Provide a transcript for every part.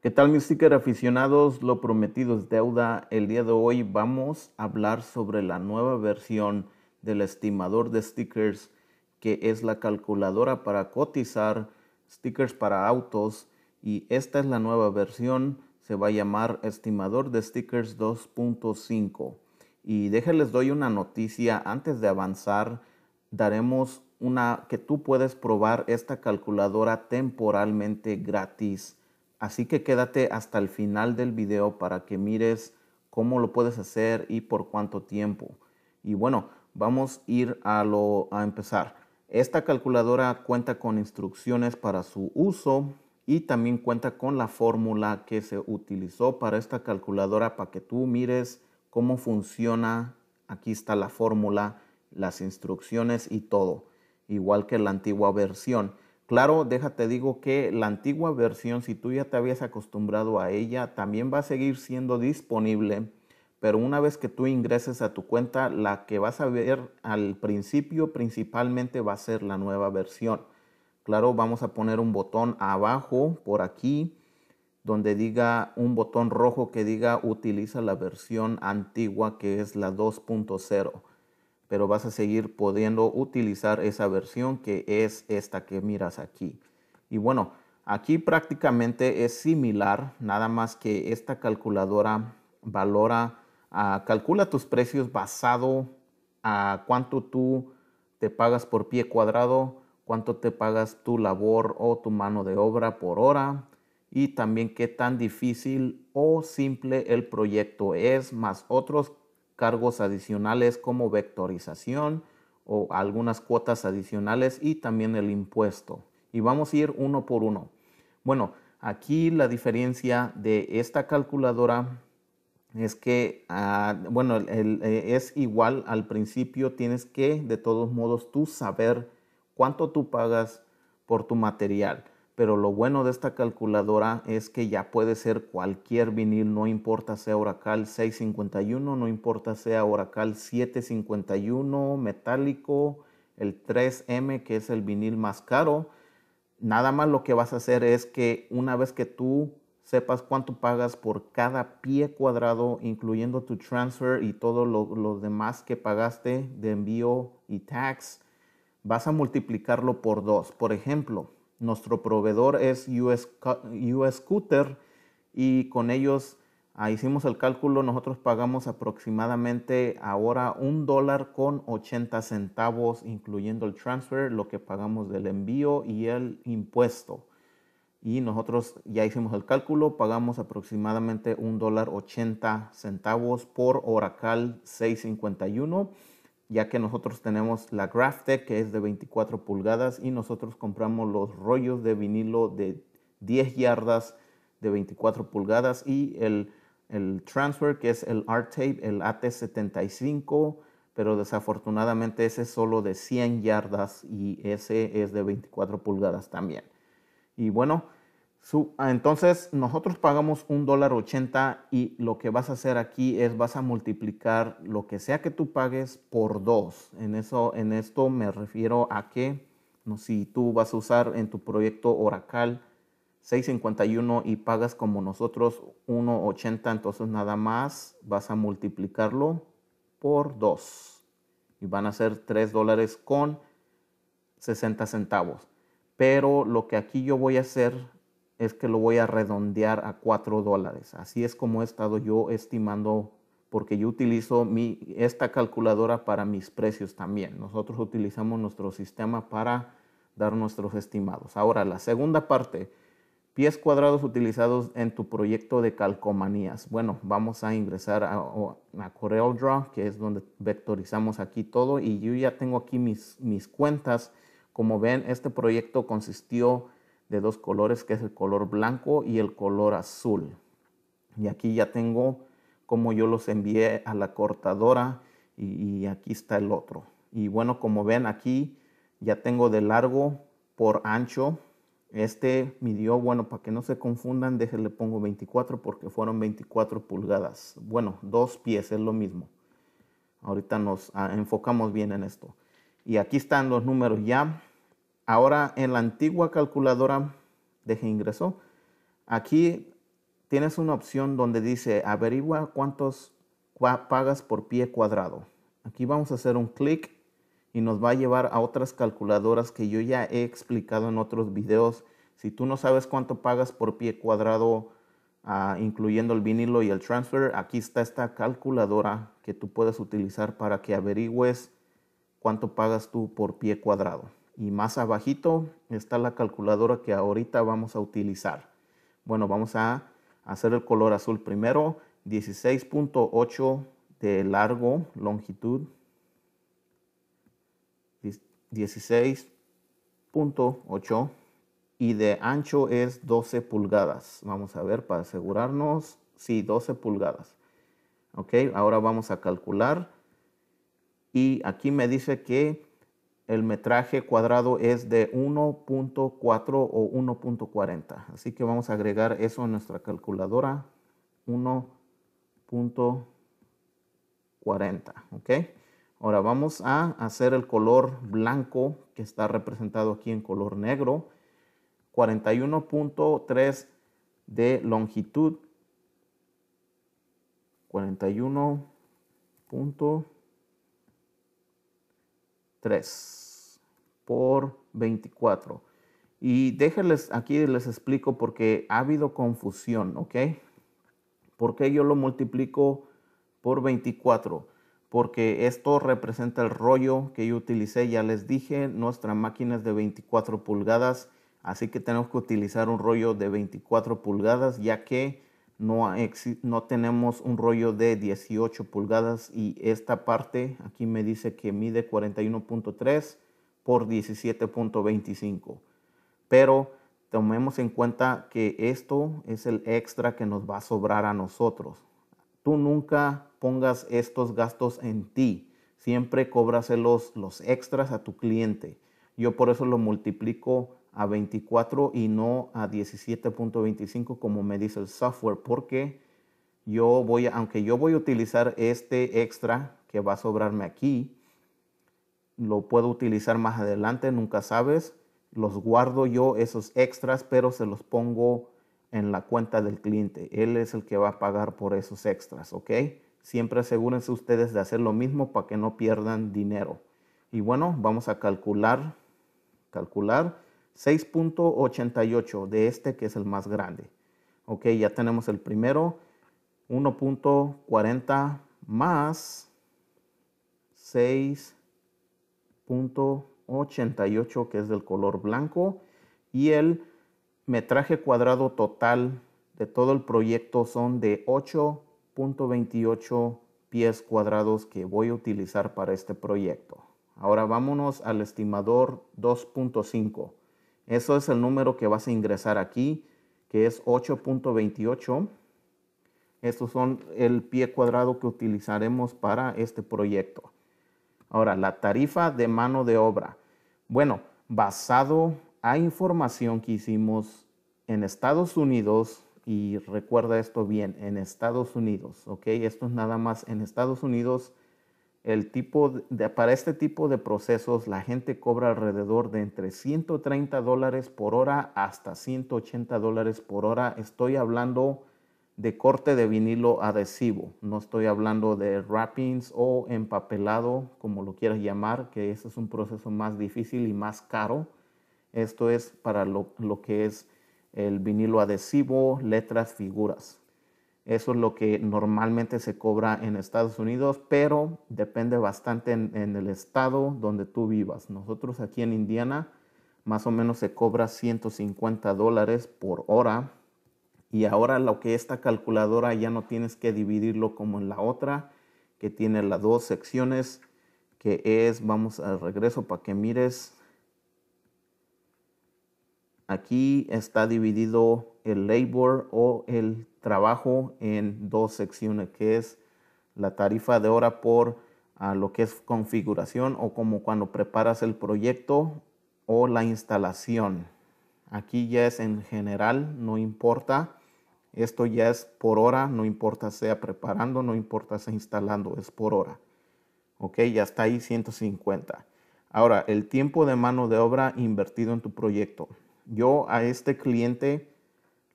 ¿Qué tal mis sticker aficionados? Lo prometido es deuda. El día de hoy vamos a hablar sobre la nueva versión del estimador de stickers que es la calculadora para cotizar stickers para autos y esta es la nueva versión. Se va a llamar estimador de stickers 2.5 y déjenles doy una noticia antes de avanzar. Daremos una que tú puedes probar esta calculadora temporalmente gratis Así que quédate hasta el final del video para que mires cómo lo puedes hacer y por cuánto tiempo. Y bueno, vamos a ir a, lo, a empezar. Esta calculadora cuenta con instrucciones para su uso y también cuenta con la fórmula que se utilizó para esta calculadora para que tú mires cómo funciona. Aquí está la fórmula, las instrucciones y todo, igual que la antigua versión. Claro, déjate digo que la antigua versión, si tú ya te habías acostumbrado a ella, también va a seguir siendo disponible, pero una vez que tú ingreses a tu cuenta, la que vas a ver al principio principalmente va a ser la nueva versión. Claro, vamos a poner un botón abajo por aquí donde diga un botón rojo que diga utiliza la versión antigua que es la 2.0 pero vas a seguir pudiendo utilizar esa versión que es esta que miras aquí. Y bueno, aquí prácticamente es similar, nada más que esta calculadora valora, ah, calcula tus precios basado a cuánto tú te pagas por pie cuadrado, cuánto te pagas tu labor o tu mano de obra por hora y también qué tan difícil o simple el proyecto es, más otros cargos adicionales como vectorización o algunas cuotas adicionales y también el impuesto. Y vamos a ir uno por uno. Bueno, aquí la diferencia de esta calculadora es que, ah, bueno, eh, es igual al principio, tienes que de todos modos tú saber cuánto tú pagas por tu material pero lo bueno de esta calculadora es que ya puede ser cualquier vinil, no importa sea Oracle 651, no importa sea Oracle 751 metálico, el 3M que es el vinil más caro. Nada más lo que vas a hacer es que una vez que tú sepas cuánto pagas por cada pie cuadrado, incluyendo tu transfer y todo lo, demás que pagaste de envío y tax, vas a multiplicarlo por dos. Por ejemplo, nuestro proveedor es US, US Scooter y con ellos ah, hicimos el cálculo, nosotros pagamos aproximadamente ahora un dólar con 80 centavos, incluyendo el transfer, lo que pagamos del envío y el impuesto. Y nosotros ya hicimos el cálculo, pagamos aproximadamente un dólar 80 centavos por Oracle 651 ya que nosotros tenemos la Graphtec que es de 24 pulgadas y nosotros compramos los rollos de vinilo de 10 yardas de 24 pulgadas y el, el transfer que es el Art Tape, el AT75, pero desafortunadamente ese es solo de 100 yardas y ese es de 24 pulgadas también. Y bueno, Ah, entonces nosotros pagamos un dólar ochenta y lo que vas a hacer aquí es vas a multiplicar lo que sea que tú pagues por dos. En, eso, en esto me refiero a que si tú vas a usar en tu proyecto Oracle 651 y pagas como nosotros 1.80, entonces nada más vas a multiplicarlo por dos y van a ser 3 dólares con 60 centavos. Pero lo que aquí yo voy a hacer es que lo voy a redondear a 4 dólares. Así es como he estado yo estimando, porque yo utilizo mi, esta calculadora para mis precios también. Nosotros utilizamos nuestro sistema para dar nuestros estimados. Ahora, la segunda parte, pies cuadrados utilizados en tu proyecto de calcomanías. Bueno, vamos a ingresar a, a CorelDRAW, que es donde vectorizamos aquí todo. Y yo ya tengo aquí mis, mis cuentas. Como ven, este proyecto consistió de dos colores, que es el color blanco y el color azul. Y aquí ya tengo como yo los envié a la cortadora y, aquí está el otro. Y bueno, como ven aquí ya tengo de largo por ancho. Este midió, bueno, para que no se confundan, déjenle pongo 24 porque fueron 24 pulgadas. Bueno, dos pies es lo mismo. Ahorita nos ah, enfocamos bien en esto. Y aquí están los números ya. Ahora en la antigua calculadora, deje ingreso, aquí tienes una opción donde dice averigua cuántos pagas por pie cuadrado. Aquí vamos a hacer un clic y nos va a llevar a otras calculadoras que yo ya he explicado en otros videos. Si tú no sabes cuánto pagas por pie cuadrado, ah, incluyendo el vinilo y el transfer, aquí está esta calculadora que tú puedes utilizar para que averigües cuánto pagas tú por pie cuadrado. Y más abajito está la calculadora que ahorita vamos a utilizar. Bueno, vamos a hacer el color azul primero. 16.8 de largo, longitud. 16.8 y de ancho es 12 pulgadas. Vamos a ver para asegurarnos. Sí, 12 pulgadas. Ok, ahora vamos a calcular. Y aquí me dice que el metraje cuadrado es de 1.4 o 1.40. Así que vamos a agregar eso a nuestra calculadora. 1.40. ¿Ok? Ahora vamos a hacer el color blanco que está representado aquí en color negro. 41.3 de longitud. 41.3 por 24. Y déjenles, aquí les explico porque ha habido confusión, ¿ok? ¿Por qué yo lo multiplico por 24? Porque esto representa el rollo que yo utilicé. Ya les dije, nuestra máquina es de 24 pulgadas. Así que tenemos que utilizar un rollo de 24 pulgadas ya que no, tenemos un rollo de 18 pulgadas y esta parte aquí me dice que mide 41.3 por 17.25. Pero tomemos en cuenta que esto es el extra que nos va a sobrar a nosotros. Tú nunca pongas estos gastos en ti, siempre cóbraselos los extras a tu cliente. Yo por eso lo multiplico a 24 y no a 17.25 como me dice el software, porque yo voy, aunque yo voy a utilizar este extra que va a sobrarme aquí, lo puedo utilizar más adelante, nunca sabes, los guardo yo esos extras, pero se los pongo en la cuenta del cliente. Él es el que va a pagar por esos extras, ¿ok? Siempre asegúrense ustedes de hacer lo mismo para que no pierdan dinero. Y bueno, vamos a calcular, calcular 6.88 de este que es el más grande. Ok, ya tenemos el primero, 1.40 más 6.88 88 que es del color blanco y el metraje cuadrado total de todo el proyecto son de 8.28 pies cuadrados que voy a utilizar para este proyecto. Ahora vámonos al estimador 2.5. Eso es el número que vas a ingresar aquí, que es 8.28. Estos son el pie cuadrado que utilizaremos para este proyecto. Ahora, la tarifa de mano de obra. Bueno, basado a información que hicimos en Estados Unidos, y recuerda esto bien, en Estados Unidos, ¿ok? Esto es nada más en Estados Unidos. El tipo para este tipo de procesos, la gente cobra alrededor de entre 130 dólares por hora hasta 180 dólares por hora. Estoy hablando de corte de vinilo adhesivo. No estoy hablando de wrappings o empapelado, como lo quieras llamar, que ese es un proceso más difícil y más caro. Esto es para lo, que es el vinilo adhesivo, letras, figuras. Eso es lo que normalmente se cobra en Estados Unidos, pero depende bastante en, el estado donde tú vivas. Nosotros aquí en Indiana más o menos se cobra 150 dólares por hora y ahora lo que esta calculadora ya no tienes que dividirlo como en la otra, que tiene las dos secciones, que es, vamos al regreso para que mires. Aquí está dividido el labor o el trabajo en dos secciones, que es la tarifa de hora por a lo que es configuración o como cuando preparas el proyecto o la instalación. Aquí ya es en general, no importa esto ya es por hora, no importa sea preparando, no importa sea instalando, es por hora. Ok, ya está ahí 150. Ahora, el tiempo de mano de obra invertido en tu proyecto. Yo a este cliente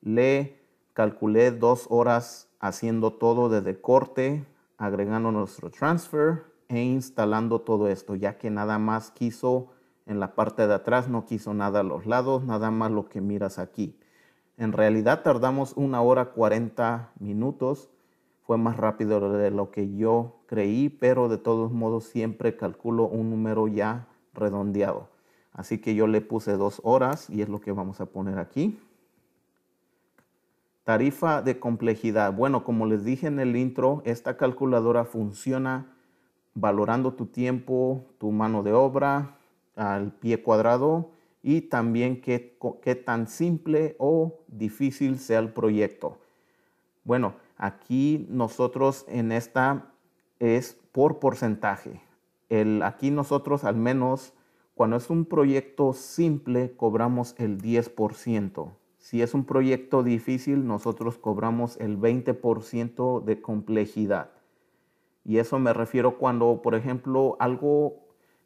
le calculé dos horas haciendo todo desde corte, agregando nuestro transfer e instalando todo esto, ya que nada más quiso en la parte de atrás, no quiso nada a los lados, nada más lo que miras aquí. En realidad tardamos una hora 40 minutos. Fue más rápido de lo que yo creí, pero de todos modos siempre calculo un número ya redondeado. Así que yo le puse dos horas y es lo que vamos a poner aquí. Tarifa de complejidad. Bueno, como les dije en el intro, esta calculadora funciona valorando tu tiempo, tu mano de obra al pie cuadrado y también qué, qué tan simple o difícil sea el proyecto. Bueno, aquí nosotros en esta es por porcentaje. El, aquí nosotros al menos cuando es un proyecto simple cobramos el 10%. Si es un proyecto difícil nosotros cobramos el 20% de complejidad. Y eso me refiero cuando, por ejemplo, algo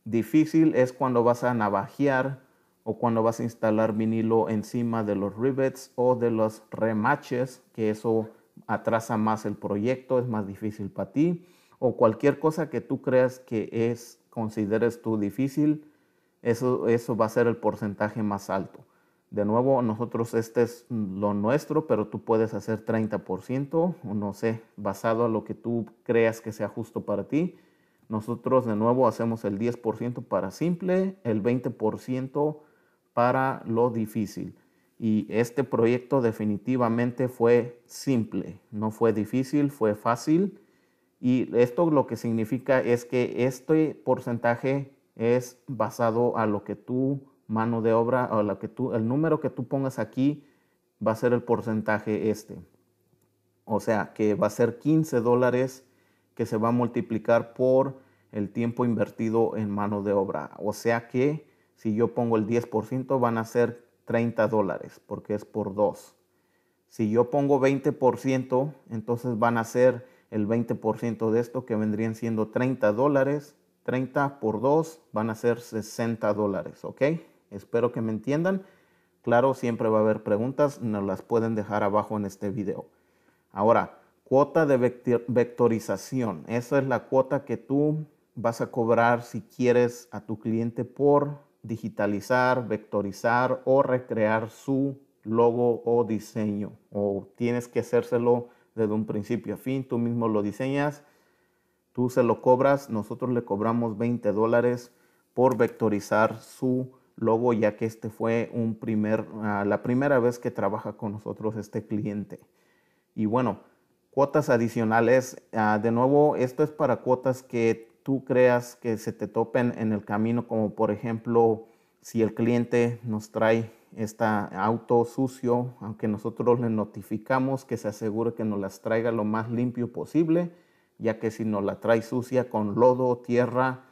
difícil es cuando vas a navajear o cuando vas a instalar vinilo encima de los rivets o de los remaches, que eso atrasa más el proyecto, es más difícil para ti, o cualquier cosa que tú creas que es, consideres tú difícil, eso, eso va a ser el porcentaje más alto. De nuevo, nosotros este es lo nuestro, pero tú puedes hacer 30%, o no sé, basado a lo que tú creas que sea justo para ti. Nosotros de nuevo hacemos el 10% para simple, el 20% para lo difícil. Y este proyecto definitivamente fue simple, no fue difícil, fue fácil. Y esto lo que significa es que este porcentaje es basado a lo que tu mano de obra o lo que tú, el número que tú pongas aquí va a ser el porcentaje este. O sea que va a ser 15 dólares que se va a multiplicar por el tiempo invertido en mano de obra. O sea que si yo pongo el 10%, van a ser 30 dólares, porque es por 2. Si yo pongo 20%, entonces van a ser el 20% de esto, que vendrían siendo 30 dólares. 30 por 2 van a ser 60 dólares, ¿ok? Espero que me entiendan. Claro, siempre va a haber preguntas, nos las pueden dejar abajo en este video. Ahora, cuota de vectorización. Esa es la cuota que tú vas a cobrar si quieres a tu cliente por digitalizar, vectorizar o recrear su logo o diseño. O tienes que hacérselo desde un principio a fin, tú mismo lo diseñas, tú se lo cobras, nosotros le cobramos 20 dólares por vectorizar su logo, ya que este fue un primer, ah, la primera vez que trabaja con nosotros este cliente. Y bueno, cuotas adicionales, ah, de nuevo, esto es para cuotas que tú creas que se te topen en el camino, como por ejemplo, si el cliente nos trae este auto sucio, aunque nosotros le notificamos que se asegure que nos las traiga lo más limpio posible, ya que si nos la trae sucia con lodo, tierra,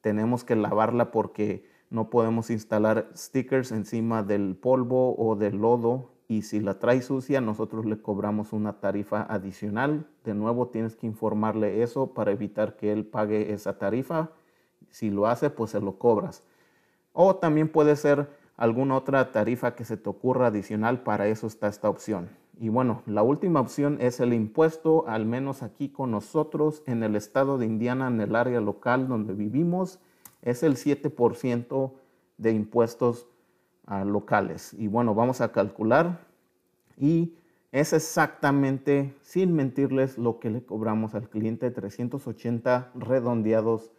tenemos que lavarla porque no podemos instalar stickers encima del polvo o del lodo y si la trae sucia nosotros le cobramos una tarifa adicional. De nuevo tienes que informarle eso para evitar que él pague esa tarifa. Si lo hace pues se lo cobras. O también puede ser alguna otra tarifa que se te ocurra adicional, para eso está esta opción. Y bueno, la última opción es el impuesto, al menos aquí con nosotros en el estado de Indiana, en el área local donde vivimos, es el 7% de impuestos locales. Y bueno, vamos a calcular y es exactamente, sin mentirles, lo que le cobramos al cliente, 380 redondeados.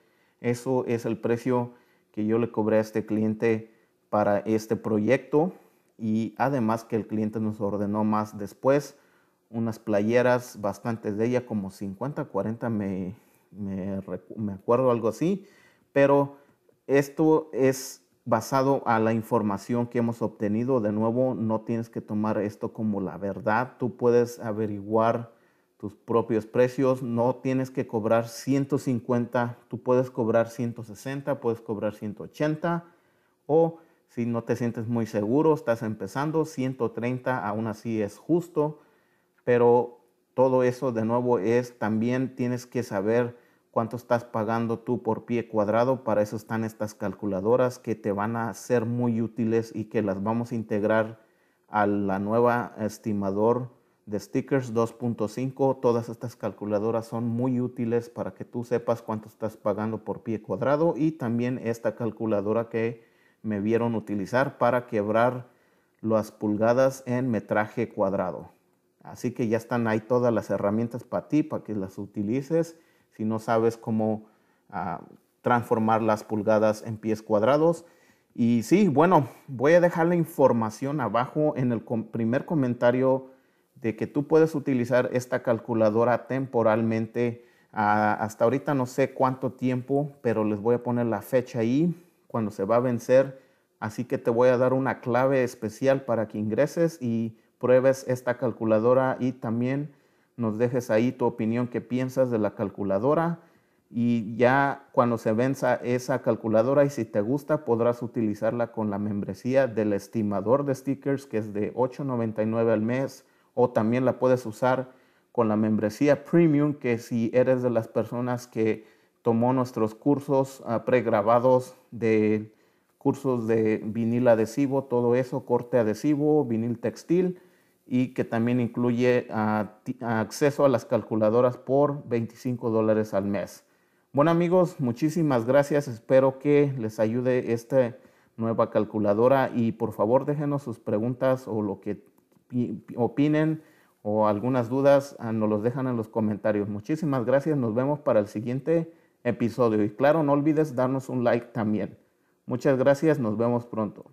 Eso es el precio que yo le cobré a este cliente para este proyecto y además que el cliente nos ordenó más después unas playeras, bastantes de ella, como 50, 40, me, me, me acuerdo algo así, pero esto es basado a la información que hemos obtenido. De nuevo, no tienes que tomar esto como la verdad. Tú puedes averiguar tus propios precios. No tienes que cobrar 150, tú puedes cobrar 160, puedes cobrar 180 o si no te sientes muy seguro, estás empezando, 130 aún así es justo, pero todo eso de nuevo es también tienes que saber cuánto estás pagando tú por pie cuadrado. Para eso están estas calculadoras que te van a ser muy útiles y que las vamos a integrar a la nueva estimador de Stickers 2.5. Todas estas calculadoras son muy útiles para que tú sepas cuánto estás pagando por pie cuadrado y también esta calculadora que me vieron utilizar para quebrar las pulgadas en metraje cuadrado. Así que ya están ahí todas las herramientas para ti, para que las utilices. Si no sabes cómo ah, transformar las pulgadas en pies cuadrados. Y sí, bueno, voy a dejar la información abajo en el primer comentario de que tú puedes utilizar esta calculadora temporalmente. Ah, hasta ahorita no sé cuánto tiempo, pero les voy a poner la fecha ahí cuando se va a vencer. Así que te voy a dar una clave especial para que ingreses y pruebes esta calculadora y también nos dejes ahí tu opinión, qué piensas de la calculadora. Y ya cuando se venza esa calculadora y si te gusta, podrás utilizarla con la membresía del estimador de stickers que es de $8.99 al mes o también la puedes usar con la membresía premium, que si eres de las personas que tomó nuestros cursos uh, pregrabados de cursos de vinil adhesivo, todo eso, corte adhesivo, vinil textil y que también incluye acceso a las calculadoras por 25 dólares al mes. Bueno amigos, muchísimas gracias. Espero que les ayude esta nueva calculadora y por favor déjenos sus preguntas o lo que opinen o algunas dudas, ah, nos los dejan en los comentarios. Muchísimas gracias, nos vemos para el siguiente episodio. Y claro, no olvides darnos un like también. Muchas gracias, nos vemos pronto.